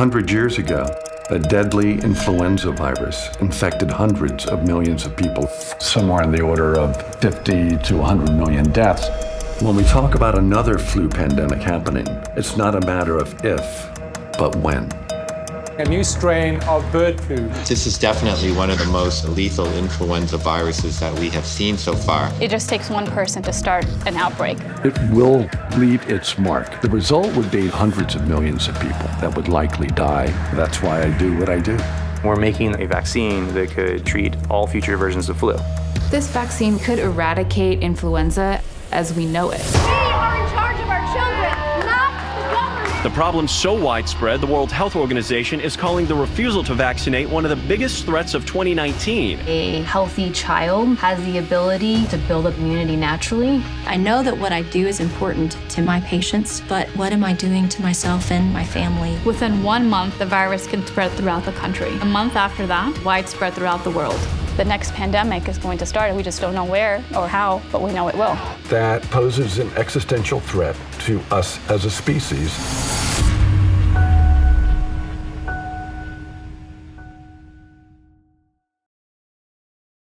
hundred years ago, a deadly influenza virus infected hundreds of millions of people. Somewhere in the order of 50 to 100 million deaths. When we talk about another flu pandemic happening, it's not a matter of if, but when a new strain of bird flu. This is definitely one of the most lethal influenza viruses that we have seen so far. It just takes one person to start an outbreak. It will leave its mark. The result would be hundreds of millions of people that would likely die. That's why I do what I do. We're making a vaccine that could treat all future versions of flu. This vaccine could eradicate influenza as we know it. The problem's so widespread, the World Health Organization is calling the refusal to vaccinate one of the biggest threats of 2019. A healthy child has the ability to build up immunity naturally. I know that what I do is important to my patients, but what am I doing to myself and my family? Within one month, the virus can spread throughout the country. A month after that, widespread throughout the world the next pandemic is going to start. We just don't know where or how, but we know it will. That poses an existential threat to us as a species.